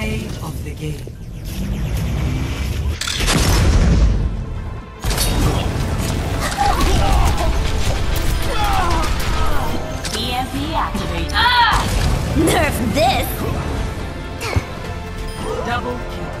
Play of the game. EMP activate. Ah! Nerf this! Double kill.